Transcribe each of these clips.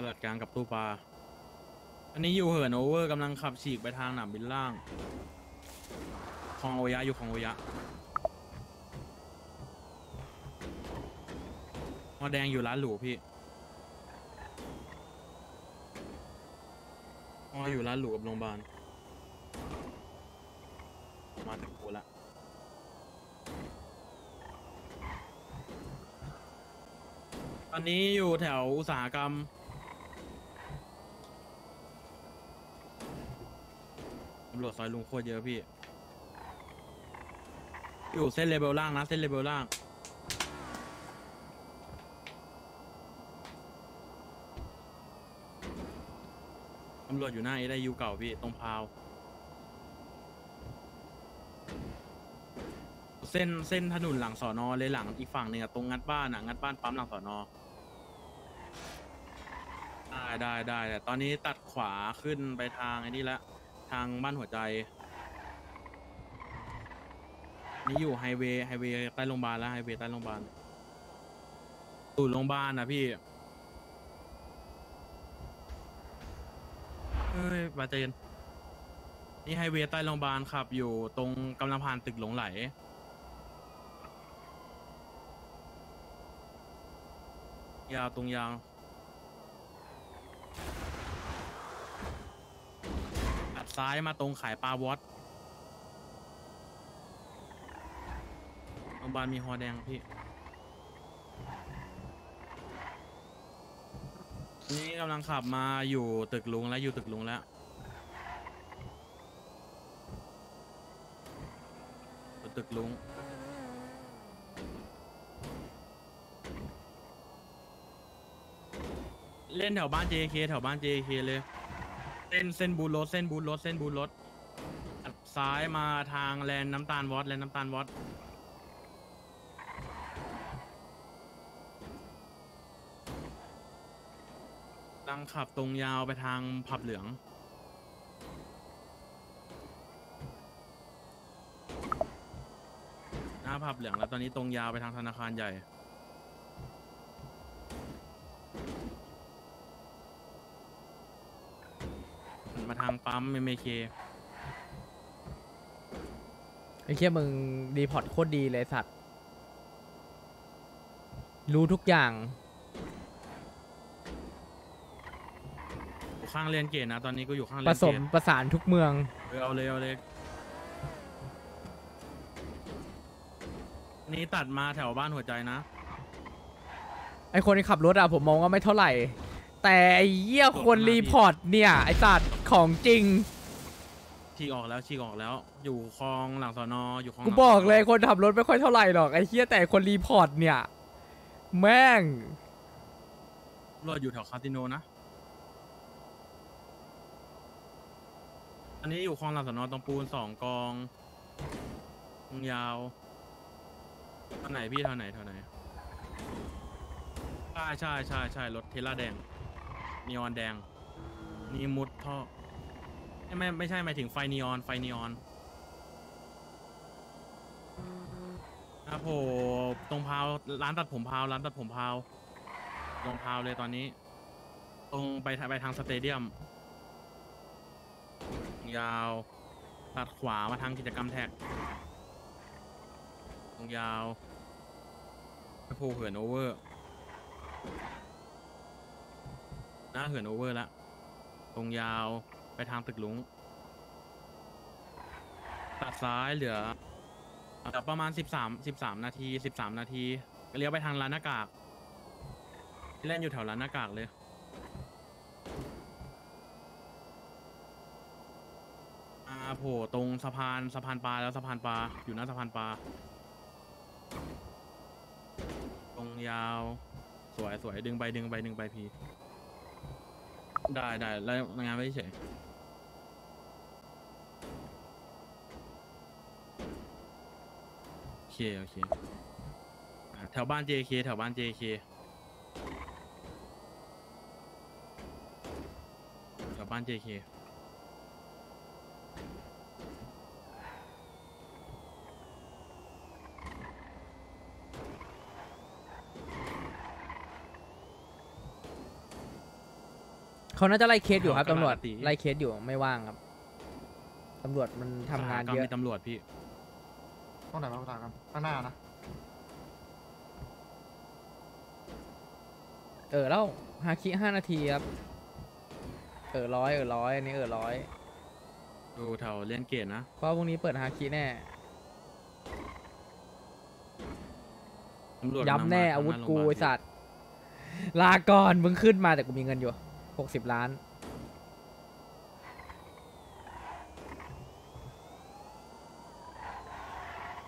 ตลาดกลางกับตู้ปลา อันนี้อยู่เหินโอเวอร์กำลังขับฉีกไปทางหนามบินล่างคลองโอยะอยู่คลองโอยะมอแดงอยู่ร้านหรูพี่มออยู่ร้านหรูกับโรงพยาบาล มาถึงกูละตอนนี้อยู่แถวอุตสาหกรรมำรวจซอยลุงโคตรเยอะพี่ อยู่เส้นเลเบลล่างนะ เส้นเลเบลล่าง ตำรวจอยู่หน้าเอไดยูเก่าพี่ ตรงพาว เส้นเส้นถนนหลังสอนอเลยหลังอีกฝั่งหนึ่งอะตรงงัดบ้านอะงัดบ้านปั๊มหลังสอนอได้ได้ได้แต่ตอนนี้ตัดขวาขึ้นไปทางไอ้นี่ละ ทางบ้านหัวใจนี่อยู่ไฮเวย์ไฮเวย์ใต้โรงพยาบาลแล้วไฮเวย์ใต้โรงพยาบาลตูดโรงพยาบาลนะพี่เฮ้ยบาเจนนี่ไฮเวย์ใต้โรงพยาบาลขับ อยู่ตรงกำลังผ่านตึกหลงไหลยาวตรงยาว ซ้ายมาตรงขายปลาวอตโรงพยาบาลมีฮอแดงพี่ นี่กำลังขับมาอยู่ตึกลุงแล้วอยู่ตึกลุงแล้วตึกลุงเล่นแถวบ้าน JK แถวบ้าน JK เลย เส้นเส้นบูรถเส้นบูรถเส้นบูรถอัดซ้ายมาทางแลนด์น้ำตาลวอตแลนด์น้ำตาลวอตลังขับตรงยาวไปทางผับเหลือง หน้าผับเหลืองแล้วตอนนี้ตรงยาวไปทางธนาคารใหญ่ มาทาง ปั๊มเมเคไอ้เคียมึง report โคตรดีเลยสัตว์ รู้ทุกอย่าง ข้างเรียนเกตนะ ตอนนี้ก็อยู่ข้างเรีผยนสเกมตประสานทุกเมือง เออเอาเลยเอาเลยนี่ตัดมาแถวบ้านหัวใจนะ ไอ้คนที่ขับรถอะผมมองว่าไม่เท่าไหร่ แต่ไอ้เหี้ยคนรีพอร์ตเนี่ย ไอ้สัตว์ ของจริง ฉีกออกแล้วฉีกออกแล้ว อยู่คลองหลังสอนออยู่คลองหกูลังบอกสนเลยคนขับรถไม่ค่อยเท่าไหร่หรอกไอ้เหี้ยแต่คนรีพอร์ตเนี่ย แม่งรถอยู่แถวคาสิโนนะ อันนี้อยู่คลองหลังสอนอตรงปูนสองกองตรงยาวทางไหนพี่ทางไหนทางไหนใช่ใช่ใช่ใช่รถเทสลาแดงนีออนแดง นี่มุดท่อ ไม่ไม่ไม่ใช่หมายถึงไฟนีออนไฟนีออนอะโผล่ตรงพาวร้านตัดผมพาวร้านตัดผมพาวตรงพาวเลยตอนนี้ ตรงไปทางไปทางสเตเดียม ยาวตัดขวามาทางกิจกรรมแท็ก ตรงยาวไปโผล่เหินโอเวอร์หน้าเหินโอเวอร์ละตรงยาว ไปทางตึกลุงตัดซ้ายเหลือเหลือประมาณสิบสามสิบสามนาทีสิบสามนาทีเลี้ยวไปทางร้านหน้ากากที่เล่นอยู่แถวร้านหน้ากากเลยอ่าโผล่ตรงสะพานสะพานปลาแล้วสะพานปลาอยู่หน้าสะพานปลาตรงยาวสวยสวยดึงไปดึงไปดึงไปพีได้ได้แล้วงานไว้เฉยโอ เคโอเคอะแถวบ้าน JK แถวบ้าน JK แถวบ้าน JK เขาน่าจะไล่เคสอยู่ครับกระดาษตำรวจสีไล่เคสอยู่ไม่ว่างครับตำรวจมันทำงานสหกรรมเยอะ มีตำรวจพี่ ต้องไหนมาประกาศกันข้างหน้านะเออแล้วฮาคิห้านาทีครับ เออร้อยเออร้อยอันนี้เออร้อยดูแถวเล่นเกตนะ เพราะพรุ่งนี้เปิดฮาคิแน่ตำรวจย้ำแน่กำลังมาอาวุธทางหน้กูโรงพไอยยาบาลสัตว์ ลาก่อนมึงขึ้นมาแต่กูมีเงินอยู่หกสิบล้าน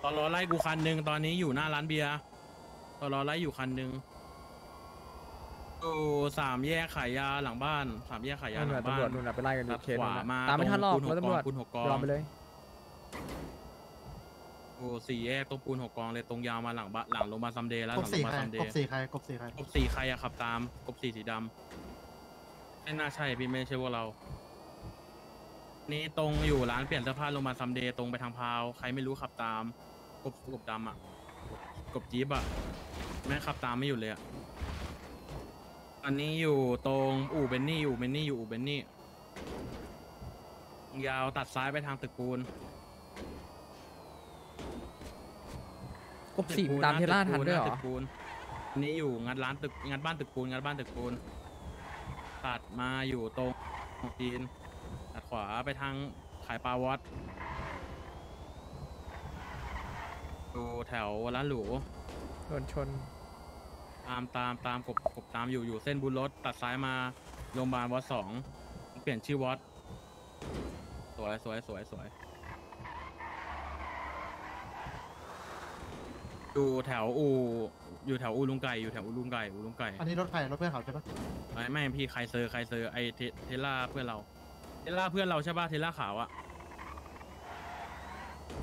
ตอน รอไล่กูคันหนึ่งตอนนี้อยู่หน้าร้านเบียร์ตอนรอไล่อยู่คันหนึ่งอยู่สามแยกขายยาหลังบ้านสามแยกขายยานั่นหแหลัละงบ้าตำรวจนนู่นน่ะไปไล่กันอตัยู่ดเคสขนู่วานน่ะมาตามไม่ทันหรอกตรถตำรวจปูนหกกองยอมไปเลยโอ้สี่แยกตรงปูนหกกองเลยตรงยาวมาหลังบ้านหลังโรงพยาบาลซัมเดย์แล้วกหบลังโรสี่งพยาใคบารลซัมเดกบย์สี่ใครกบสี่ใครกบสีใครอะขับตามกบสีสีดำไม่น่าใช่พี่ไม่ใช่พวกเรา นี่ตรงอยู่ร้านเปลี่ยนเสื้อผ้าโรงพยาบาลซัมเดย์ตรงไปทางพาวใครไม่รู้ขับตาม กบกบดำอะกบจี๊บอะแม่งขับตามไม่หยุดเลยอะอันนี้อยู่ตรงอู่เบนนี่อยู่เบนนี่อยู่อู่เบนนี่ยาวตัดซ้ายไปทางตึกปูนกบสี่มึงตามเทล่าทันด้วยเหรอตึกปูนอันนี้อยู่งัดร้านตึกงัดบ้านตึกปูนงัดบ้านตึกปูนตัดมาอยู่ตรงจีนตัดขวาไปทางขายปลาวอต ดูแถวร้านหรูโดนชน ตามตามตามกบกบตามอยู่อยู่เส้นบุญรถตัดซ้ายมาโรงพยาบาลวัดสองเปลี่ยนชื่อวัดสวยสวยสวยสวยอยู่แถวอูอยู่แถวอูลุงไก่อยู่แถวอูลุงไก่อูลุงไก่อันนี้รถใครรถเพื่อนเขาใช่ปะไม่ไม่พี่ใครเซอร์ใครเซอร์ไอเทเทล่าเพื่อนเรา เทล่าเพื่อนเราใช่ป่ะเทล่าขาวอะ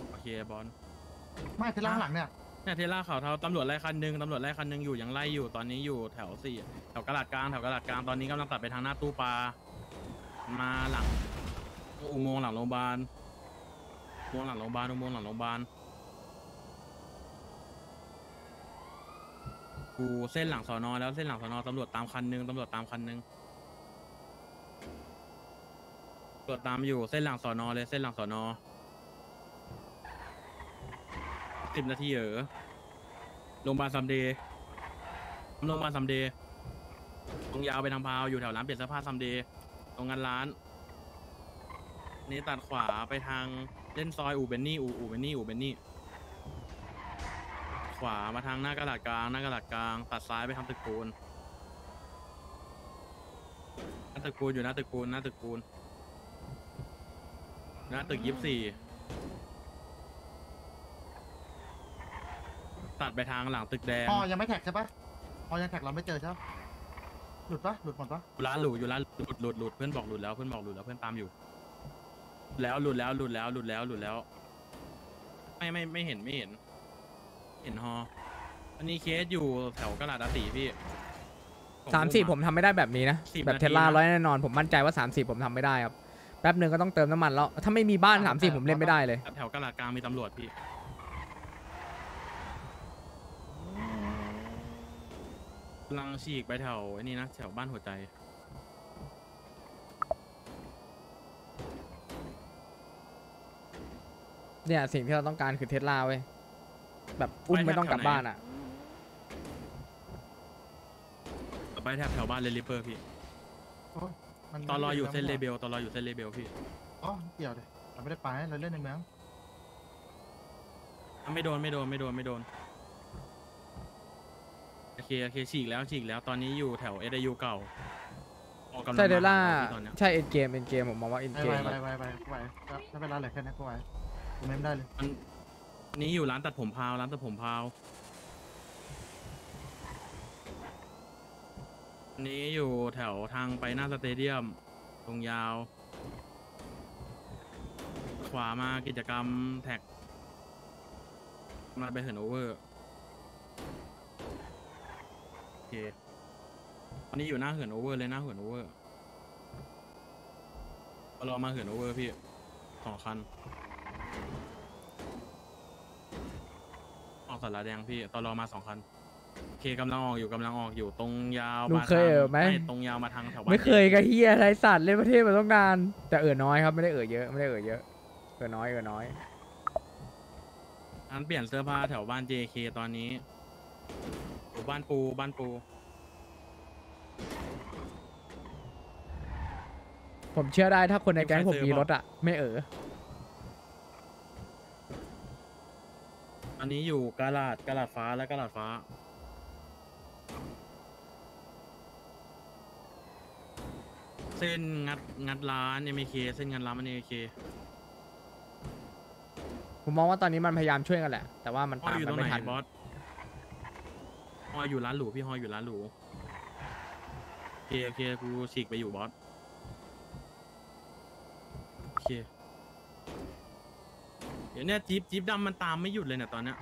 โอเคบอล ไม่ที่ล่างหลังเนี่ยเนี่ยเทล่าขาวเทาตำรวจไล่คันหนึ่งตำรวจไล่คันหนึ่งอยู่ยังไล่อยู่ตอนนี้อยู่แถวสี่แถวกระดาษกลางแถวกระดาษกลางตอนนี้กำลังตัดไปทางหน้าตู้ปลามาหลังอุโมงค์หลังโรงพยาบาลอุโมงค์หลังโรงพยาบาลอุโมงค์หลังโรงพยาบาลกูเส้นหลังสอนอแล้วเส้นหลังสอนอตำรวจตามคันหนึ่งตำรวจตามคันหนึ่งตำรวจตามอยู่เส้นหลังสอนอเลยเส้นหลังสอนอ สิบนาทีเออโรงพยาบาลซัมเดย์โรงพยาบาลซัมเดย์ตรงยาวไปทางพาวอยู่แถวร้านเปลี่ยนเสื้อผ้าซัมเดย์ตรงงานร้าน นี่ตัดขวาไปทางเล่นซอยอูเบนนี่อูอูเบนนี่อูเบนนี่ ขวามาทางหน้ากระดาษกลางหน้ากระดาษกลาง ตัดซ้ายไปทางตึกปูนหน้าตึกปูนอยู่หน้าตึกปูนหน้าตึกปูนหน้าตึกยี่สิบสี่ ตัดไปทางหลังตึกแดงพอยังไม่แท็กใช่ปะพอยังแท็กเราไม่เจอใช่ปะหลุดปะหลุดหมดปะร้านหลุดอยู่ร้านหลุดหลุดหลุดเพื่อนบอกหลุดแล้วเพื่อนบอกหลุดแล้วเพื่อนตามอยู่ แล้วหลุดแล้วหลุดแล้วหลุดแล้วหลุดแล้ว ไม่ไม่ไม่เห็นไม่เห็น เห็นฮออันนี้เคสอยู่แถวกระดาษอาตีพี่ผสามสี่อุ้ผมทำไม่ได้แบบนี้นะ10แบบนาทีเทสลานะร้อยแน่นอนผมมั่นใจว่าสามสี่ผมทำไม่ได้ครับแป๊บหนึ่งก็ต้องเติมน้ำมันแล้วถ้าไม่มีบ้านสามสี่ผมเล่นไม่ได้เลยแถวกระดาษกลางมีตำรวจพี่กำ ลังฉีกไปแถวไอ้นี่นะแถวบ้านหัวใจ เนี่ยสิ่งที่เราต้องการคือเทสลาเว้ยแบบอุ้มไปแถวไม่ต้องกลับไหนบ้านอะต่อไปแถวแถวบ้านเลลิเปอร์พี่โอ้ยมันตอนรออยู่เส้นเลเบลตอนรออยู่เส้นเลเบลพี่อ๋อเกี่ยวเลยเราไม่ได้ไปเราเล่นในเมืองอะไม่โดนไม่โดนไม่โดนไม่โดนโอ เคโอเคฉีกแล้วฉีกแล้วตอนนี้อยู่แถวเอเดยูเก่าออกกำลังใช่เทสลามาพี่ตอนเนี้ยใช่เอ็นเกมเอ็นเกมผมมองว่าเอ็นไปเกไปมไปไปไปไปครับถ้าเป็นร้านเหล็กแค่นี้ก็ไหวผมไม่ได้เลยมันอันนี้อยู่ร้านตัดผมพาวร้านตัดผมพาวอันนี้อยู่แถวทางไปหน้าสเตเดียม ตรงยาว ขวามากิจกรรมแท็กมาไปเหินโอเวอร์โอ เคอันนี้อยู่หน้าเหินโอเวอร์เลยหน้าเหินโอเวอร์เรามาเหินโอเวอร์พี่สองคันออกสาราแดงพี่ตอนรอมาสองคันโอเคกำลังออกอยู่กำลังออกอยู่ตรงยาวลุงมาเคยทางเอ่อไหม ตรงยาวมาทางแถวบ้านไม่เคยกับเฮียอะไรสัตว์เล่นประเทศมาต้องนานแต่เออน้อยครับไม่ได้เออเยอะไม่ได้เออเยอะเออน้อยเออน้อย อันเปลี่ยนเสื้อผ้าแถวบ้าน JK ตอนนี้อยู่ บ้านปูบ้านปู ผมเชื่อได้ถ้าคนในแก๊งผมมีรถอะไม่เอออันนี้อยู่กาลาดกาลาดฟ้าและกาลาดฟ้า เส้นงัดงัดร้านเอเมเคเส้นงัดร้านมันเอเคผมมองว่าตอนนี้มันพยายามช่วยกันแหละ แต่ว่ามันฮอตามอยู่กัตรนงไม่ไหนทันบอส ฮออยู่ร้านหรูพี่ฮอยอยู่ร้านหรูโอเคโอเคกูฉีกไปอยู่บอสโอเคเดี๋ยวเนี้ยจี๊บจี๊บดำมันตามไม่หยุดเลยเนี่ยตอนเนี้ย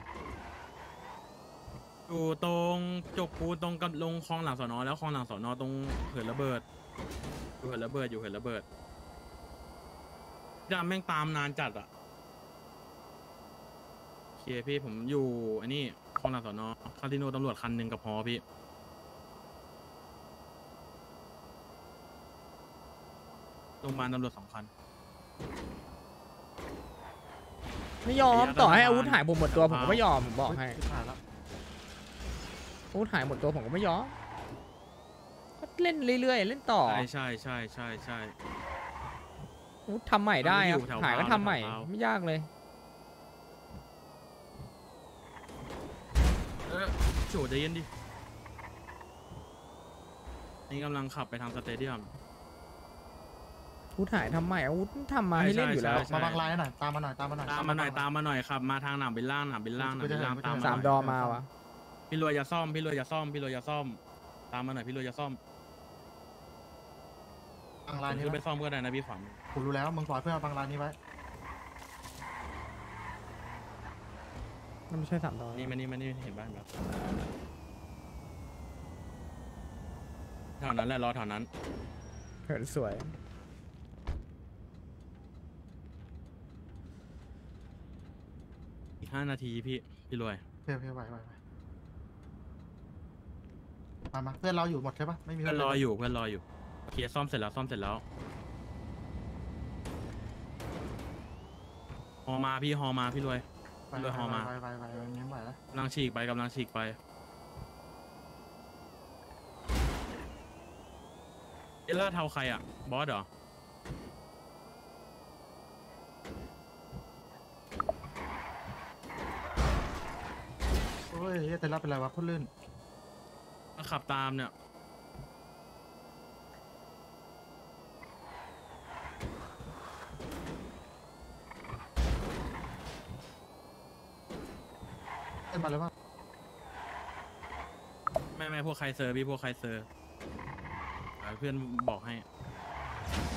อยู่ตรงจกปูนตรงกับลงคลองหลังสอนอแล้วคลองหลังสอนอตรงเหินระเบิดอยู่เหินระเบิดอยู่เหินระเบิดดำแม่งตามนานจัดอะโอเคพี่ผมอยู่อันนี้ องหลังสอนอคาสิโนตำรวจคันหนึ่งกับพอพี่ โรงพยาบาลตำรวจสองคัน ไม่ยอมต่อให้อาวุธหายผมหมดตัวผมก็ไม่ยอมผมบอกให้ชิบหายแล้วอาวุธหายหมดตัวผมก็ไม่ยอมก็เล่นเรื่อยๆเล่นต่อใช่ใช่ใช่ใช่ใช่อาวุธทำใหม่ได้อะอยู่แถวหายก็ทำใหม่ไม่ยากเลย เออโจใจเย็นดิ นี่กำลังขับไปทางสเตเดียมอาวุธหายทำใหม่อาวุธทำมาให้เล่นอยู่แล้ว มาบางลายหน่อยตามมาหน่อยตามมาหน่อยตามมาหน่อยตามมาหน่อยขับ มาทางหนามบินล่างหนามบินล่างหนามบินล่างตามเห็นตาสามดอมาวะพี่รวยอย่าซ่อมพี่รวยอย่าซ่อมพี่รวยอย่าซ่อม ตามมาหน่อยพี่รวยอย่าซ่อมบางลายนี้ไปซ่อมก็ได้นะพี่ขวัญกูรู้แล้วมึงปล่อยเพื่อนเอาบางลายนี้ไว้ มันไม่ใช่สามดอมนี่มานี่มานี่เห็นบ้านแบบแถวนั้นแหละรอแถวนั้นเหินสวยอีกห้านาทีพี่พี่รวยเพื่อนเพื่อนไหวไหวไหวมามาเพื่อนเราอยู่หมดใช่ปะไม่มีเพื่อนลรออยู่เพื่อนรออยู่เคลียร์ซ่อมเสร็จแล้วซ่อมเสร็จแล้วฮอมาพี่ฮอมาพี่รวยไป เรือฮอมาไปไปไปไปไปงั้นไหวแล้วกำลังฉีกไปกำลังฉีกไป เอล่าเทาใครอะ บอสเหรอ โอ้ยเฮ้ยแต่ละเป็นไรวะพุ่นลื่นมาขับตามเนี่ย เล่นมาเลยว่า ไม่ไม่ พวกใครเซอร์พี่พวกใครเซอร์อ่าเพื่อนบอกให้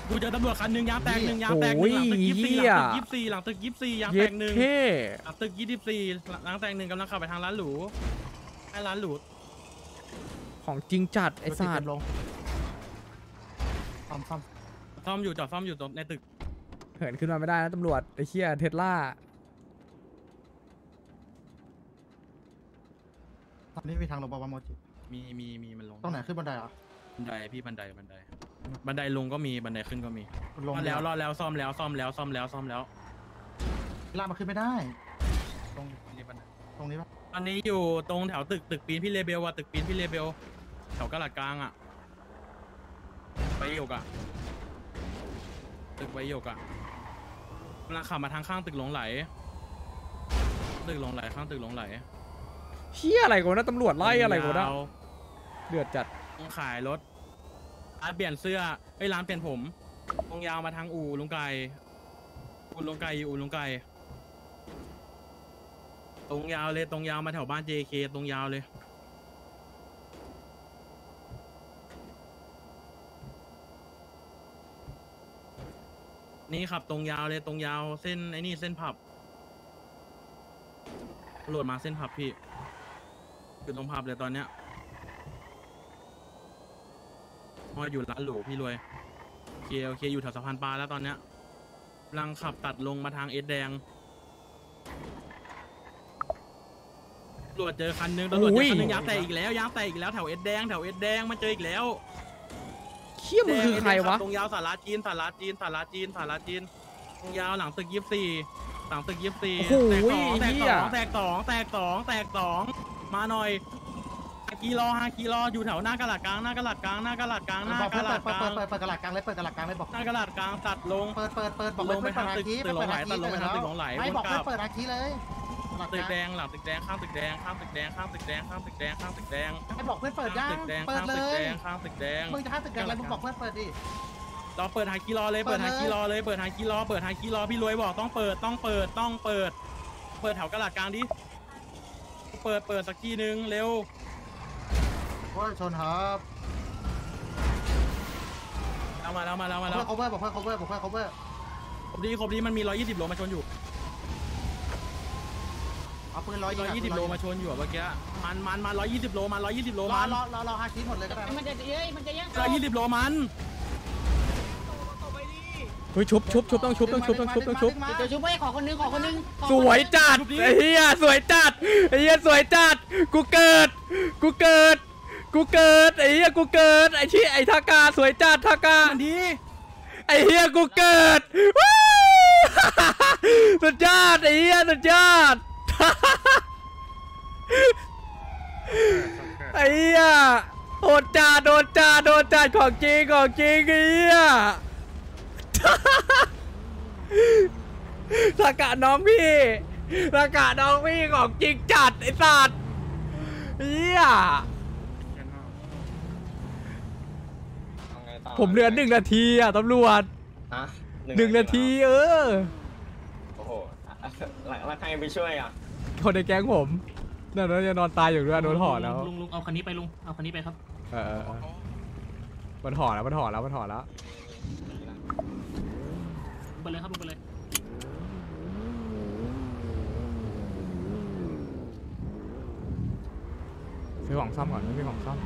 กูเจอตำรวจคันหนึ่งยางแตกหนึ่งยางแตกหนึ่งหลังตึกยี่สิบสี่หลังตึกยี่สิบสี่หลังตึกยี่สิบสี่ยางเย็แตดกหนึ่งเท่หลังตึกยี่สิบสี่หลังแตกหนึ่งกำลังขับไปทางร้านหรูให้ร้านหรูของจริงจัดไอ้รถติดสัตเต็ว์มลงซ่อมซ่อมซ่อมอยู่จอดซ่อมอยู่ตรงในตึกเหินขึ้นมาไม่ได้นะตำรวจไอ้เชี่ยเทสลาตอนนี้มีทางลงบาวาโมจิ มีมีมีมันลงตรงไหนขึ้นบันไดอะบันไดพี่บันไดบันได บันไดลงก็มีบันไดขึ้นก็มีลงรอดแล้วรอดแล้วซ่อมแล้วซ่อมแล้วซ่อมแล้วซ่อมแล้วลากมาขึ้นไม่ได้ ตรงนี้บันไดตรงนี้ปะตอนนี้อยู่ตรงแถวตึกตึกปีนพี่เลเบลอะตึกปีนพี่เลเบลแถวกระดาษกลางอะไปโยกอะตึกไปโยกอะกำลังขับมาทางข้างตึกหลงไหล ตึกหลงไหลข้างตึกหลงไหลเชี่ยอะไรกูนะตำรวจไล่อะไรกูนะยาว เดือดจัดต้องขายรถร้านเปลี่ยนเสื้อไอ้ร้านเปลี่ยนผมตรงยาวมาทางอู่ลุงไก่อู่ลุงไก่อู่ลุงไก่ตรงยาวเลยตรงยาวมาแถวบ้าน JK ตรงยาวเลยนี่ขับตรงยาวเลยตรงยาวเส้นไอ้นี่เส้นผับโหลดมาเส้นผับพี่อยู่ตรงผับเลยตอนเนี้ย พออยู่ร้านหรูพี่รวยโอเคโอเคอยู่แถวสะพานปลาแล้วตอนเนี้ยกำลังขับตัดลงมาทางเอสแดงตำรวจเจอคันนึงตำรวจเจอุ้อยคันนึงยางแตกอีกแล้วยางแตกอีกแล้วแถวเอ็ดแดงแถวเอ็ดแดงมันเจออีกแล้วเขี้ยมึงคือใครวะตรงยาวสาราจีนสาราจีนสาราจีนสาราจีนตรงยาวหลังตึกยี่สี่หลังตึกยี่สี่โอ้โหแตกเหี้สอยงแตกสองแตกสองแตกสองมาหน่อย ฮากีรอฮากีรออยู่แถวหน้ากระดาษกลางหน้ากระดาษกลางหน้ากระดาษกลางหน้าบอกกเพื่อระนเปิดาดษเปิกดลางเปิดเปิดเปิดกระหลักกลางเลยเปิดกระหลักกลางเลยบอกหน้ากระดาษกลางตัดลงเปิดเปิดเปิดบอกลงไปเพื่อนเปิดทางอาตึกคีตึกหลงไหลเปิดอาคีตัดลงไปทางตึกหลงไหลไม่วนบอกกลัเพื่อบนเปิดอาคีเลยกระหลักตึกกแดลางงหลังตึกแดงข้างตึกแดงข้างตึกแดงข้างตึกแดงข้างตึกแดงข้างตึกแดงให้บอกเพื่อนเปิดข้ายังงตึกแดงเปิดข้างเลตึกแดยงข้างตึกแดงมึงจะห้าตึกแดงอะไรมึงบอกเพื่อนเปิดดิเราเปิดไฮคีรอเลยเปิดไฮคีรอเลยเปิดไฮคีรอเปิดไฮคีรอพี่รวยบอกต้องเปิดต้องเปิดต้องเปิด เปิดแถวกระดาษกลางดิเปิดเปิดสักทีนึงเร็ว โอ้ยชนครับเอามาแล้วมาแล้วมาบอกแล้วเพื่อน cover บอกเพื่อน cover บอกเพื่อน cover ครบดีครบดีมันมี 120โลมาชนอยู่ เอาปืนร้อย120 โลมาชนอยู่อะเมื่อกี้มันมันมัน120 โลมัน120 โลรอมันรอรอรอฮาคิหมดเลยก็ได้มันจะเอ้ยมันจะแย่ง120 โลมันเฮ้ยชุบชุบชุบต้องชุบต้องชุบต้องชุบต้องชุบ เดี๋ยวชุบไว้ขอคนนึงขอคนนึงสวยจัดไอ้เหี้ยสวยจัดไอ้เหี้ยสวยจัด กูเกิด กูเกิด กูเกิดไอ้เหี้ยกูเกิดไอ้ชี้ไอ้ทากาสวยจัดทากามันดีไอ้เหี้ยกูเกิดสุดยอดไอ้เหี้ยสุดยอดไอ้เหี้ยโดนจ่าโดนจ่าโดนจ่าของจริงของจริงไอ้เหี้ยทากะน้องพี่ทากะน้องพี่ของจริงจัดไอ้สัตว์เหี้ย ผมเหลือหนึ่งนาทีอะตำรวจฮะหนึ่งนาทีเออโอ้โหอะแล้วแล้วใครไปช่วยอะคนในแก๊งผมนั่นน่าจะนอนตายอยู่ด้วยโดนห่อแล้วลุงลุงเอาคันนี้ไปลุงเอาคันนี้ไปครับเออเออเออมันห่อแล้วมันห่อแล้วมันห่อแล้วลุงไปเลยครับลุงไปเลยซื้อของซ่อมก่อนไม่มีของซ่อม